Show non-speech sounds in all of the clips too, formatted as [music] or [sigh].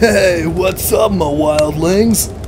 Hey, what's up, my wildlings?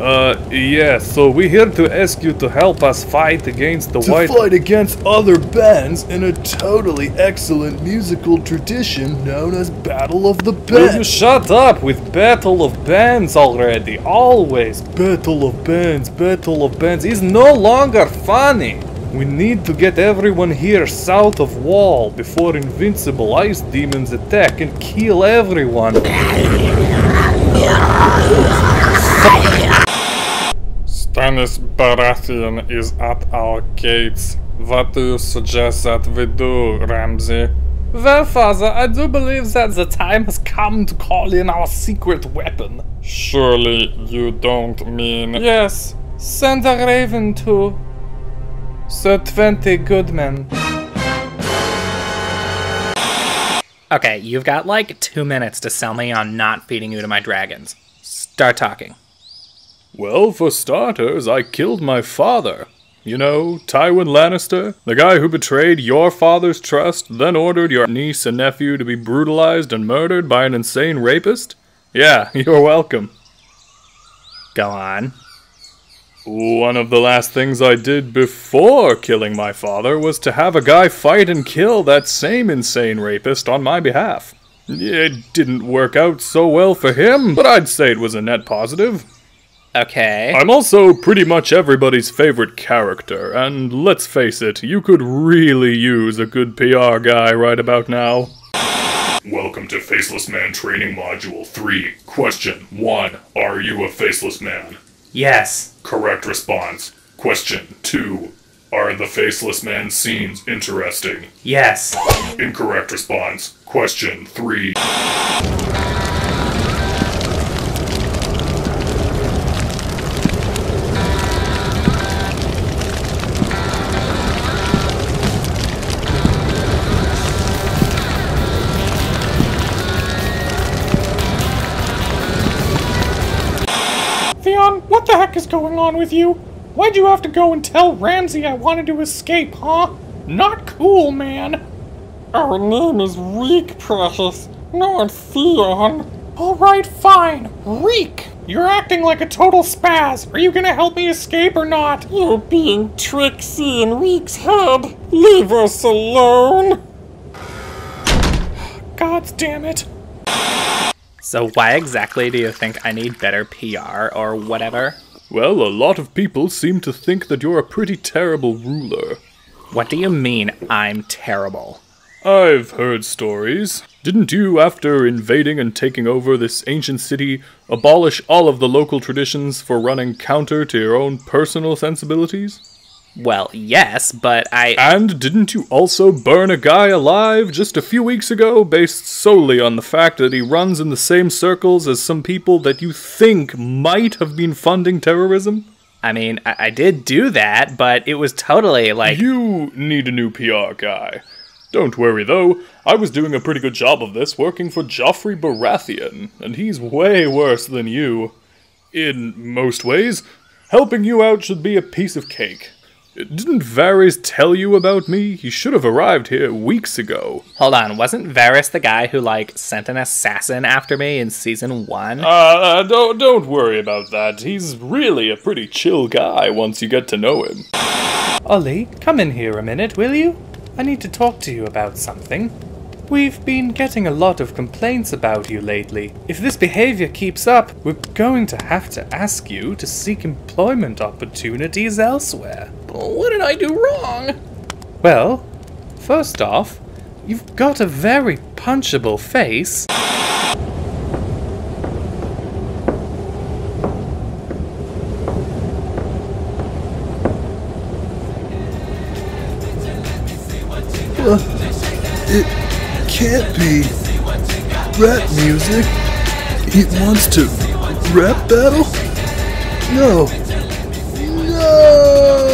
Uh, yeah, so we're here to ask you to help us fight against the To white... fight against other bands in a totally excellent musical tradition known as Battle of the Bands. Will you shut up with Battle of Bands already? Always Battle of Bands, Battle of Bands is no longer funny. We need to get everyone here south of Wall before invincible ice demons attack and kill everyone. Stannis Baratheon is at our gates. What do you suggest that we do, Ramsay? Well, father, I do believe that the time has come to call in our secret weapon. Surely you don't mean... Yes, send a raven to... Ser Twenty Goodmen. Okay, you've got like two minutes to sell me on not feeding you to my dragons. Start talking. Well, for starters, I killed my father. You know, Tywin Lannister, the guy who betrayed your father's trust, then ordered your niece and nephew to be brutalized and murdered by an insane rapist? Yeah, [laughs] you're welcome. Go on. One of the last things I did before killing my father was to have a guy fight and kill that same insane rapist on my behalf. It didn't work out so well for him, but I'd say it was a net positive. Okay. I'm also pretty much everybody's favorite character, and let's face it, you could really use a good PR guy right about now. Welcome to Faceless Man Training Module 3. Question 1. Are you a faceless man? yes. Correct response. Question 2. Are the Faceless Man scenes interesting? Yes. Incorrect response. Question 3. Heck is going on with you? Why'd you have to go and tell Ramsay I wanted to escape, huh? Not cool, man. Our name is Reek, Precious, not Theon. Alright, fine. Reek! You're acting like a total spaz. Are you gonna help me escape or not? You're being Trixie in Reek's head. Leave us alone. God damn it. So why exactly do you think I need better PR or whatever? Well, a lot of people seem to think that you're a pretty terrible ruler. What do you mean I'm terrible? I've heard stories. Didn't you, after invading and taking over this ancient city, abolish all of the local traditions for running counter to your own personal sensibilities? Well, yes, but I. And didn't you also burn a guy alive just a few weeks ago based solely on the fact that he runs in the same circles as some people that you think might have been funding terrorism? I mean, I, I did do that, but it was totally like. You need a new PR guy. Don't worry though, I was doing a pretty good job of this working for Joffrey Baratheon, and he's way worse than you. In most ways, helping you out should be a piece of cake. Didn't Varys tell you about me? He should have arrived here weeks ago. Hold on, wasn't Varys the guy who, like, sent an assassin after me in season one? Uh, don't, don't worry about that. He's really a pretty chill guy once you get to know him. Ollie, come in here a minute, will you? I need to talk to you about something. We've been getting a lot of complaints about you lately. If this behavior keeps up, we're going to have to ask you to seek employment opportunities elsewhere. What did I do wrong? Well, first off, you've got a very punchable face. It can't be. Rap music? He wants to rap battle? No. No!